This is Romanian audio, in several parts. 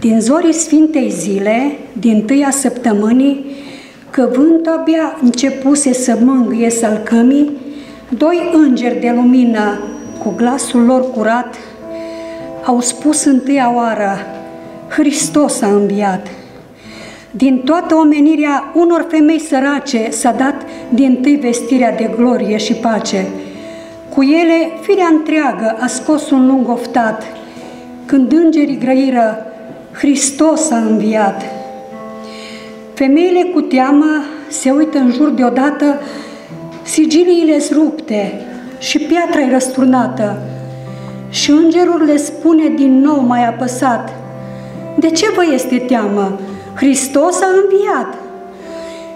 Din zorii Sfintei Zile, din tâia săptămânii, că vântul abia începuse să mângâie sălcămii, doi îngeri de lumină, cu glasul lor curat, au spus întâia oară, Hristos a înviat. Din toată omenirea unor femei sărace s-a dat din tâi vestirea de glorie și pace. Cu ele, firea întreagă a scos un lung oftat, când îngerii grăiră, Hristos a înviat. Femeile cu teamă se uită în jur deodată, sigiliile rupte și piatra e răsturnată. Și îngerul le spune din nou mai apăsat, De ce vă este teamă? Hristos a înviat!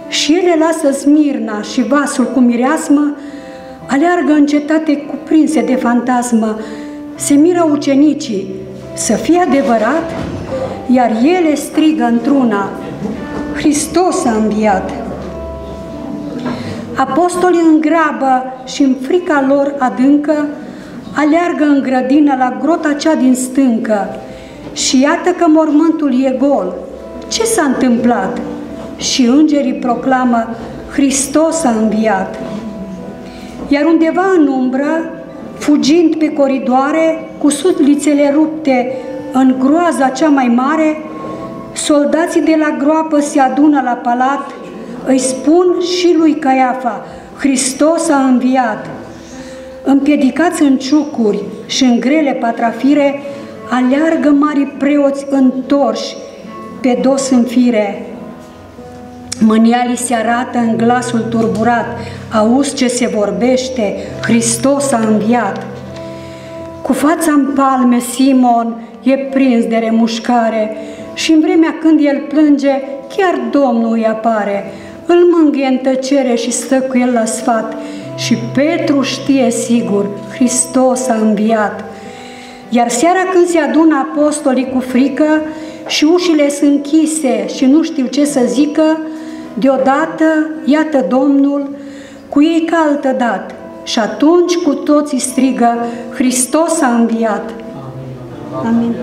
Și ele lasă smirna și vasul cu mireasmă, aleargă în cetate cuprinse de fantasmă, se miră ucenicii, să fie adevărat? Iar ele strigă într-una, Hristos a înviat! Apostolii în grabă și în frica lor adâncă aleargă în grădină la grota cea din stâncă și iată că mormântul e gol. Ce s-a întâmplat? Și îngerii proclamă, Hristos a înviat. Iar undeva în umbră, fugind pe coridoare, cu sutlițele rupte în groaza cea mai mare, soldații de la groapă se adună la palat, îi spun și lui Caiafa, Hristos a înviat. Împiedicați în ciucuri și în grele patrafire, aleargă mari preoți întorși, pe dos în fire. Mânialii se arată în glasul turburat, auzi ce se vorbește, Hristos a înviat. Cu fața în palme, Simon e prins de remușcare și în vremea când el plânge, chiar Domnul îi apare. Îl mângâie în tăcere și stă cu el la sfat și Petru știe sigur, Hristos a înviat. Iar seara când se adună apostolii cu frică și ușile sunt închise și nu știu ce să zică, deodată, iată Domnul, cu ei ca altă dată. Și atunci cu toții strigă, Hristos a înviat. Amin. Amin.